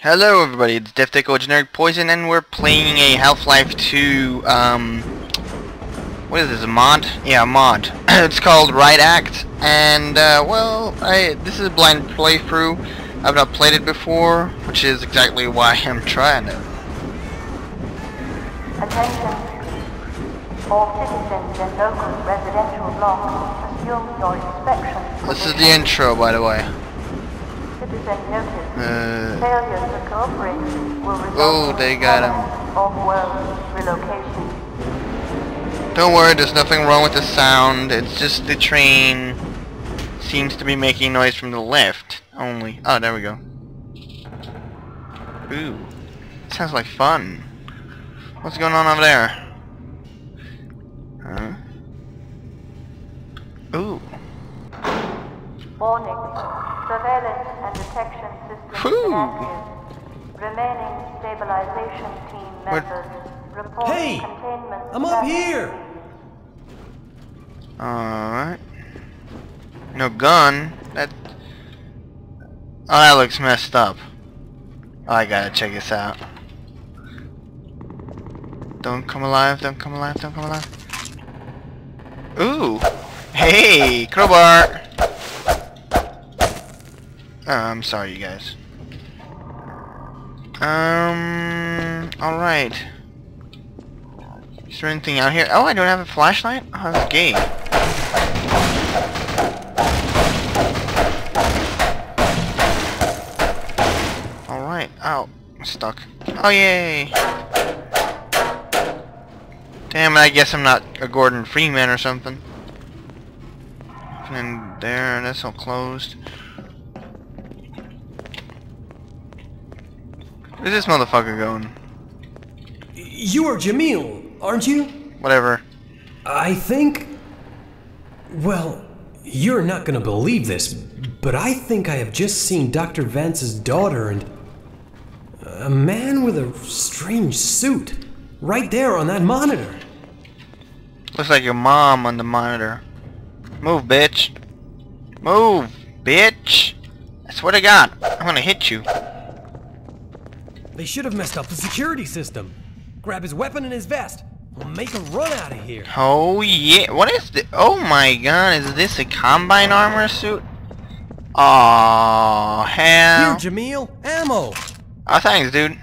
Hello everybody, it's DeathTech Generic Poison and we're playing a Half-Life 2, um, what is this, a mod? Yeah, a mod. it's called Riot Act, and, uh, well, I, this is a blind playthrough. I've not played it before, which is exactly why I'm trying it. Attention. All citizens and local residential blocks assume your inspection. This is the intro, by the way. Uh, Oh, they got him. don't worry, there's nothing wrong with the sound, it's just the train seems to be making noise from the left, only. Oh, there we go. Ooh, sounds like fun. What's going on over there? Huh? Ooh. Warning. Surveillance and detection systems Whew. inactive. Remaining stabilization team What- members report Hey, containment. I'm up status. here! Alright. No gun? That... Oh, that looks messed up. Oh, I gotta check this out. Don't come alive, don't come alive, don't come alive. Ooh! Hey! Crowbar! Oh, I'm sorry, you guys. Um... Alright. Is there anything out here? Oh, I don't have a flashlight? Oh, that's gay. Alright. Oh, I'm stuck. Oh, yay! Damn it, I guess I'm not a Gordon Freeman or something. And there, that's all closed. Where's this motherfucker going? You are Jamil, aren't you? Whatever. I think. Well, you're not gonna believe this, but I think I have just seen Dr. Vance's daughter and. a man with a strange suit. Right there on that monitor. Looks like your mom on the monitor. Move, bitch. Move, bitch. I swear to God, I'm gonna hit you. They should have messed up the security system. Grab his weapon and his vest. We'll make a run out of here. Oh yeah, what is this? Oh my God, is this a combine armor suit? Oh Here, hell! Jamil, ammo. Oh thanks, dude.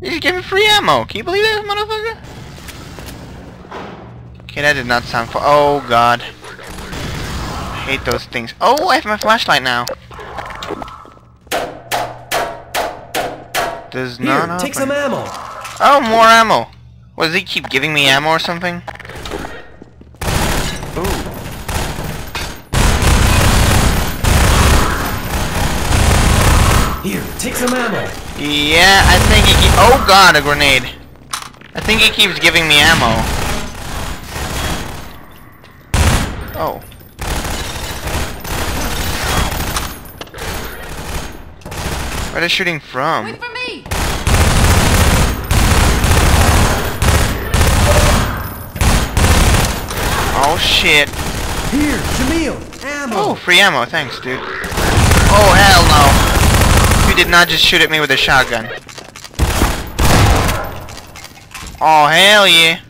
You just gave me free ammo. Can you believe that, motherfucker? Okay, that did not sound fun. Oh God. I hate those things. Oh, I have my flashlight now. Does Here, not take open. some ammo. Oh, more ammo. What, does he keep giving me ammo or something? Ooh. Here, take some ammo. Yeah, I think he keep- Oh god, a grenade. I think he keeps giving me ammo. Oh. Where are they shooting from? Wait for me! Oh shit. Here, Jamil, ammo. Oh, free ammo, thanks, dude. Oh, hell no. You did not just shoot at me with a shotgun. Oh, hell yeah.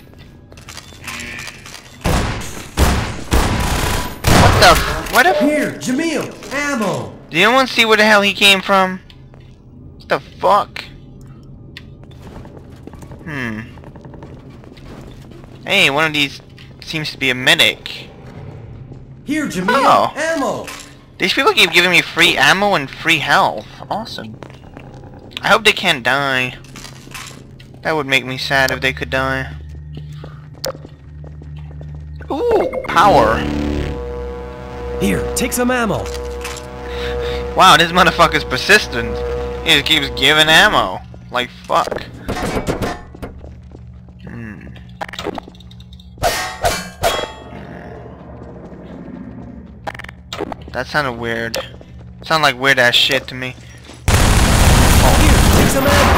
What the f- What the Here, Jamil, ammo. Did anyone see where the hell he came from? What the fuck? Hmm. Hey, one of these seems to be a medic. Here, Jamil, Oh. ammo. These people keep giving me free ammo and free health. Awesome. I hope they can't die. That would make me sad if they could die. Ooh, power. Here, take some ammo. Wow, this motherfucker's persistent. He just keeps giving ammo. Like, fuck. Hmm. That sounded weird. Sound like weird ass shit to me. Here, take some ammo.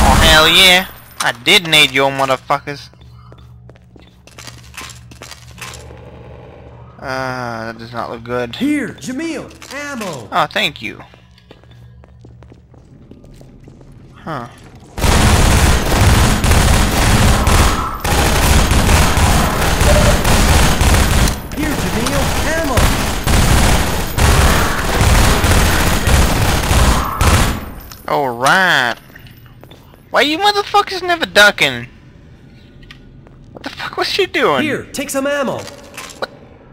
Oh hell yeah! I did need your motherfuckers. Uh, that does not look good. Here, Jamil, ammo. Oh, thank you. Huh. Here, Jamil. Alright. Why you motherfuckers never ducking? What the fuck was she doing? Here, take some ammo.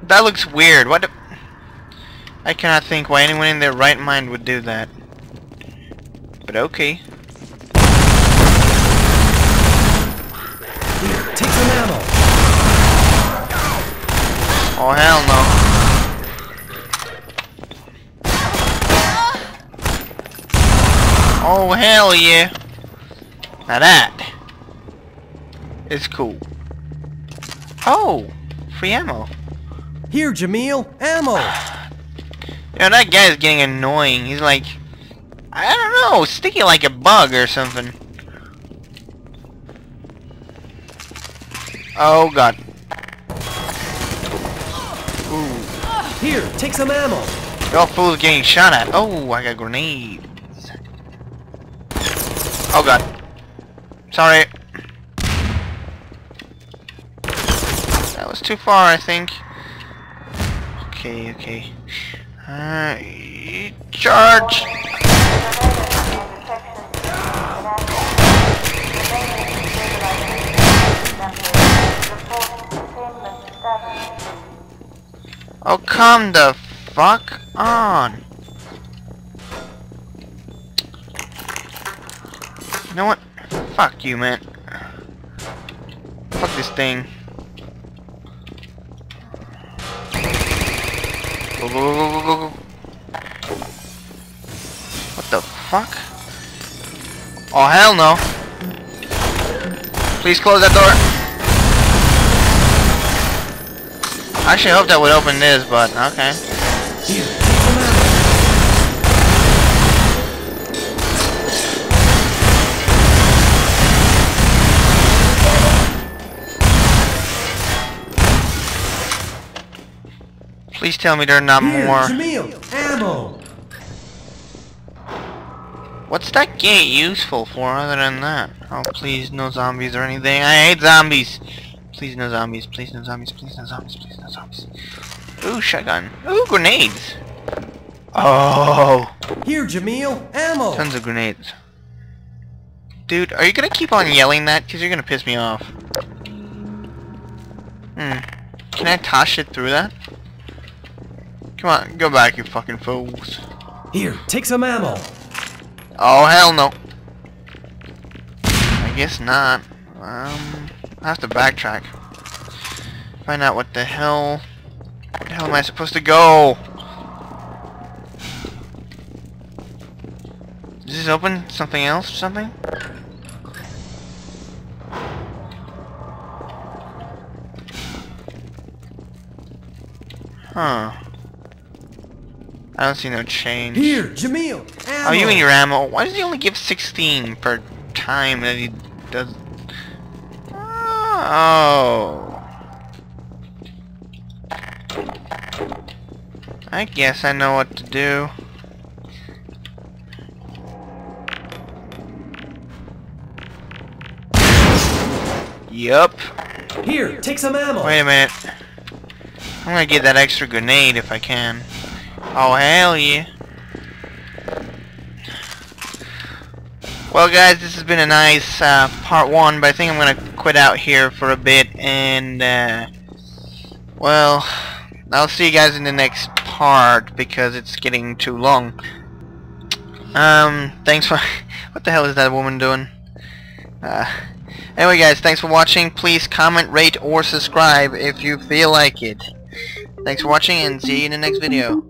That looks weird. What. I cannot think why anyone in their right mind would do that. But okay. Here, take some ammo. Oh hell no. Oh hell yeah. Now that is cool. Oh, free ammo. Here, Jameel, ammo. You know, that guy's getting annoying. He's like, I don't know, sticky like a bug or something. Oh god. Here, take some ammo. Y'all fools getting shot at. Oh, I got grenades. Oh god. Sorry. That was too far, I think. Okay, okay. Uh, charge! Oh, come the fuck on. You know what? Fuck you, man. Fuck this thing. Go, go, go, go, go, go. What the fuck? Oh, hell no. Please close that door. I actually hoped that would open this, but okay. Here, take some ammo. Please tell me there are not Here, more. Jamil, ammo. What's that gate useful for other than that? Oh, please, no zombies or anything. I hate zombies. Please, no zombies. Please, no zombies. Please, no zombies. Please, no zombies. Ooh, shotgun. Ooh, grenades. Oh, Here, Jamil, ammo. tons of grenades. Dude, are you gonna keep on yelling that? Cause you're gonna piss me off. Hmm. Can I toss it through that? Come on, go back, you fucking fools. Here, take some ammo. Oh hell no. I guess not. Um, I have to backtrack. Find out what the hell. Where the hell am I supposed to go? Does this open something else or something? Huh. I don't see no change. Here, Jamil, ammo. Oh, you and your ammo. Why does he only give 16 per time that he does? Oh. I guess I know what to do. Yup. Here, take some ammo. Wait a minute. I'm gonna get that extra grenade if I can. Oh, hell yeah. Well, guys, this has been a nice uh, part one, but I think I'm gonna quit out here for a bit, and, uh, well, I'll see you guys in the next part, because it's getting too long. Um, thanks for... what the hell is that woman doing? Uh, anyway, guys, thanks for watching. Please comment, rate, or subscribe if you feel like it. Thanks for watching, and see you in the next video.